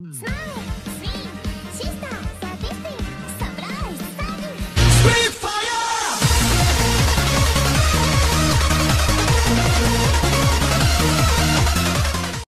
Hmm. Smile!